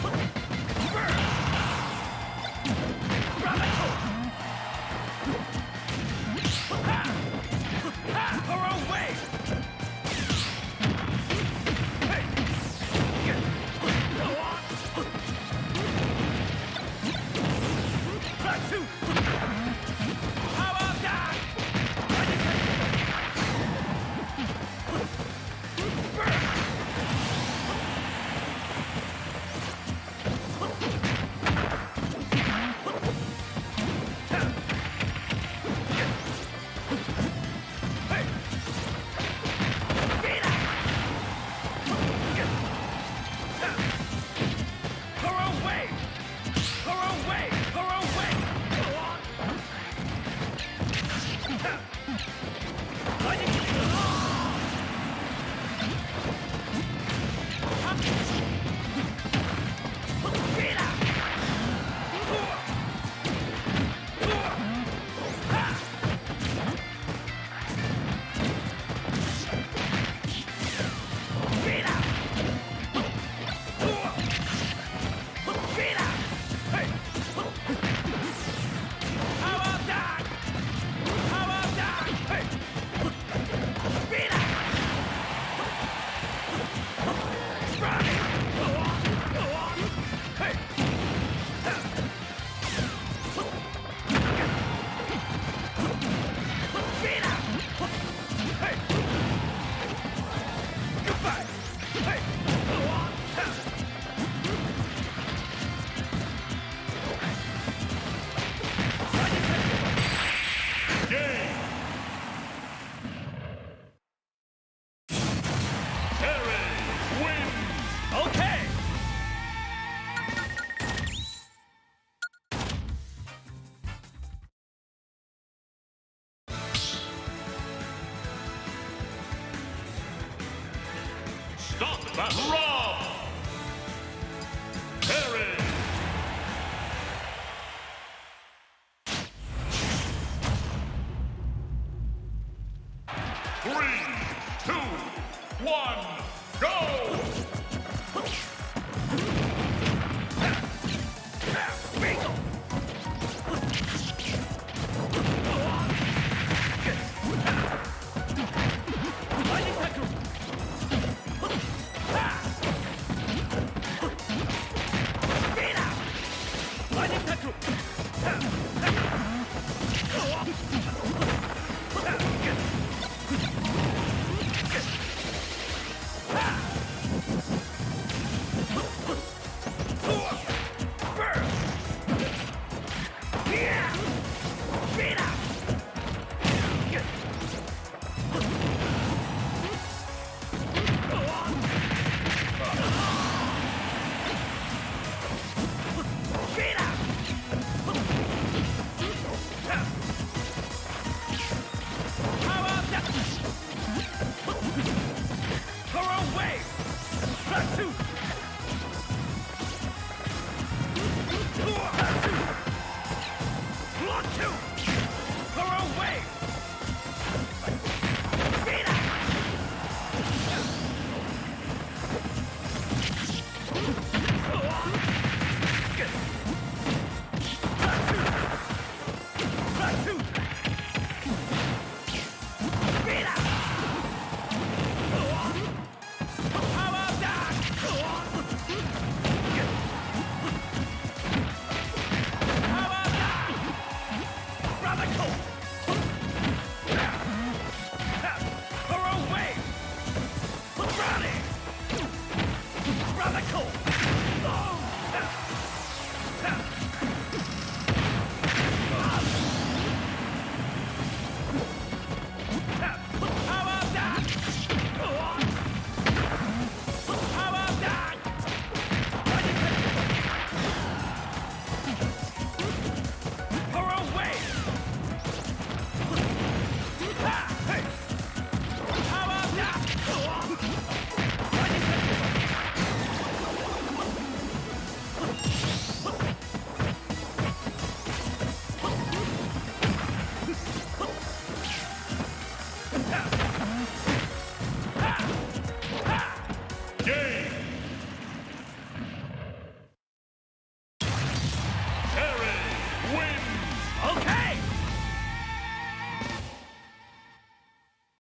Come on. Rob Perry. Three! game.